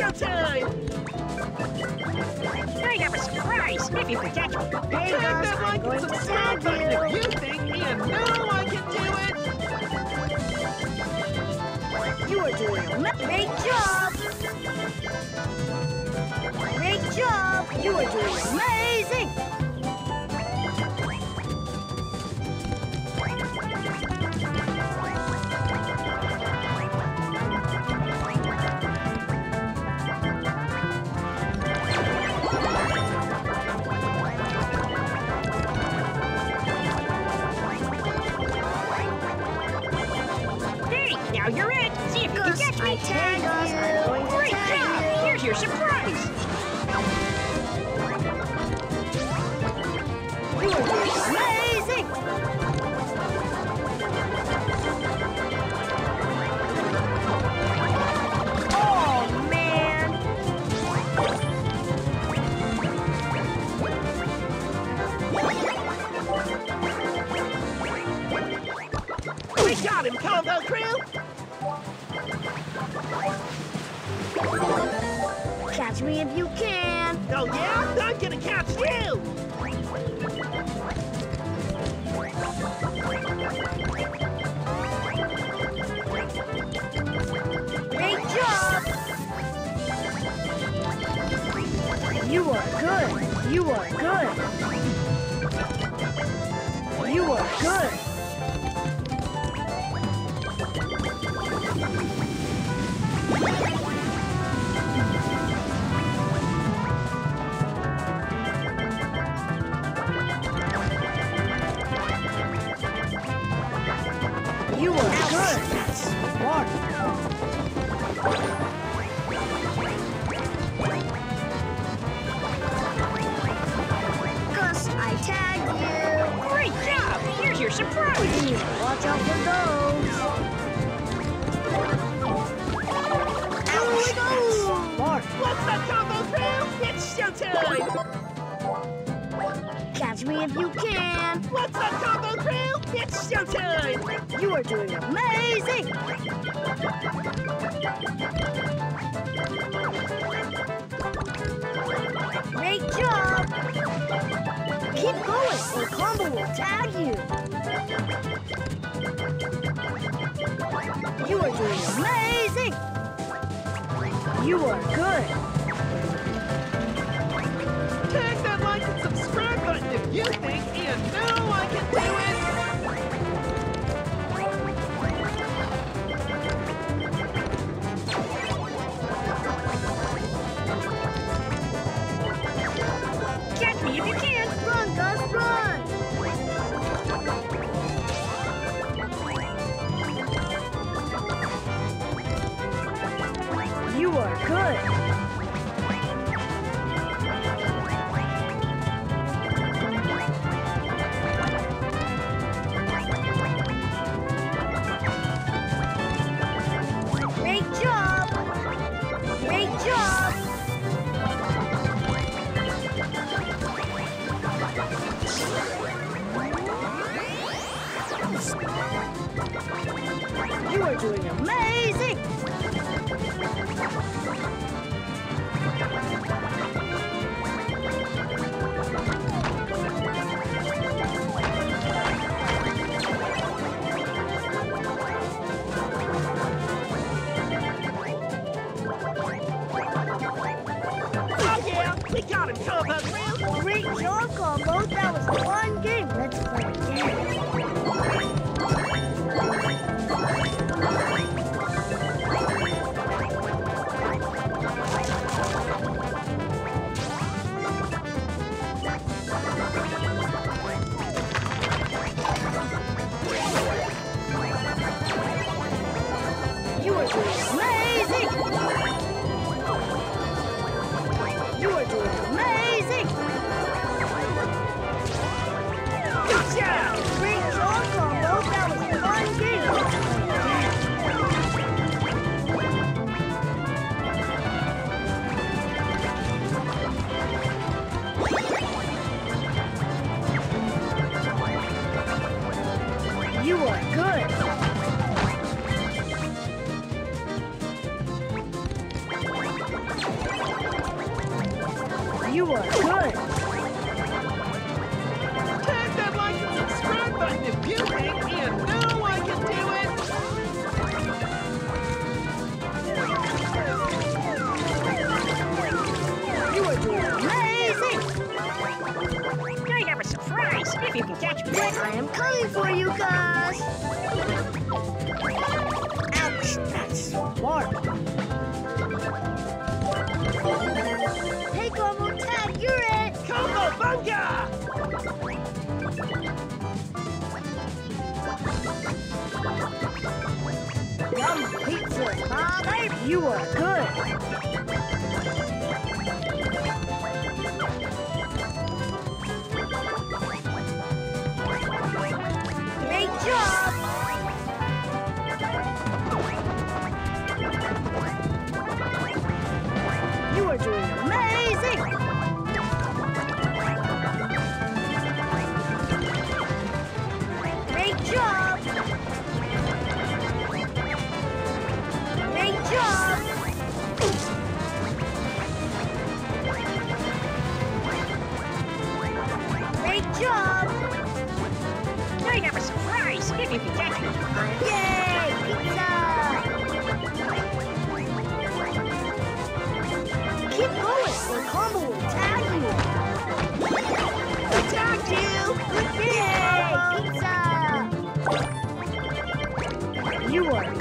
showtime! I have a surprise if you catch me. Hey, I'm going to if you! you think know I can do it! You are doing a great job! Great job! You are doing amazing! You are good! You are good! You are good! Smart! Watch out for those! Out we go! Smart! What's up, Combo Crew? It's showtime! Catch me if you can! What's up, Combo Crew? It's showtime! You are doing amazing! Great job! Keep going or Combo will tag you! You are doing amazing! You are good! Doing amazing! Oh yeah, we got him, Crew! Great job, Combo! That was fun game! Amazing! You are doing amazing! Great job, Combo! That was fun! Let's play again! Tap that like and subscribe button if you think you know I can do it. You are amazing. I have a surprise. If you can catch me, I am coming for you guys. Ouch, that's warm. Cowabunga! Yum pizza, Bob. You are good. you are.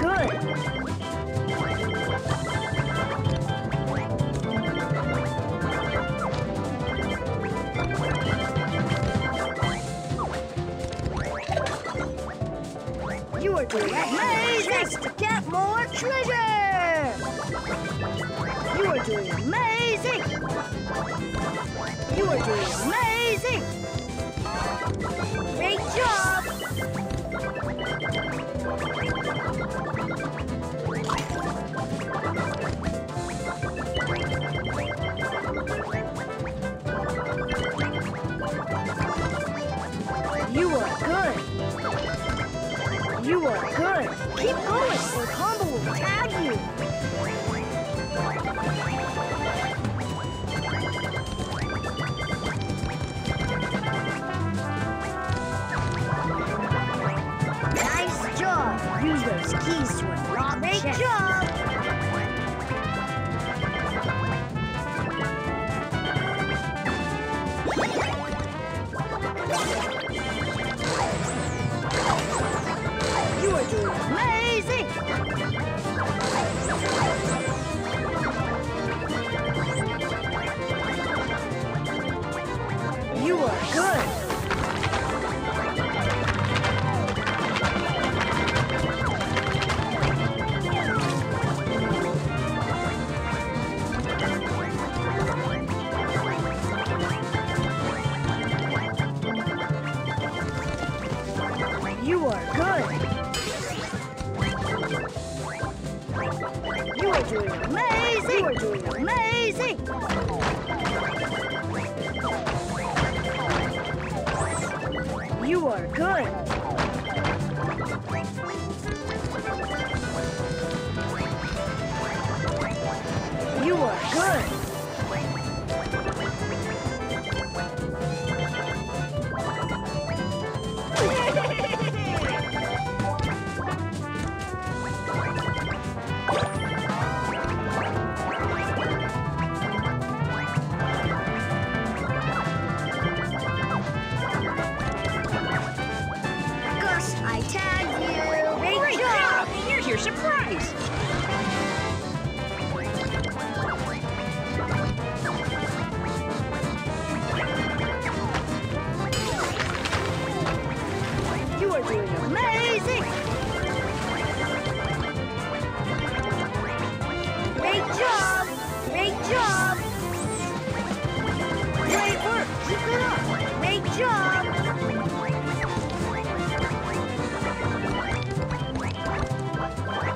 You are good. You are doing amazing. You are doing amazing. You are good. You are good.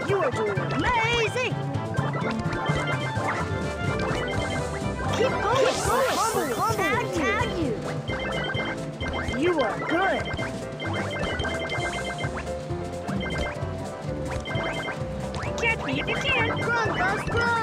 You are doing amazing. Keep going. Keep going. Humble, humble. Tag, tag you. You are good. Catch me if you can. Run, Gus, run.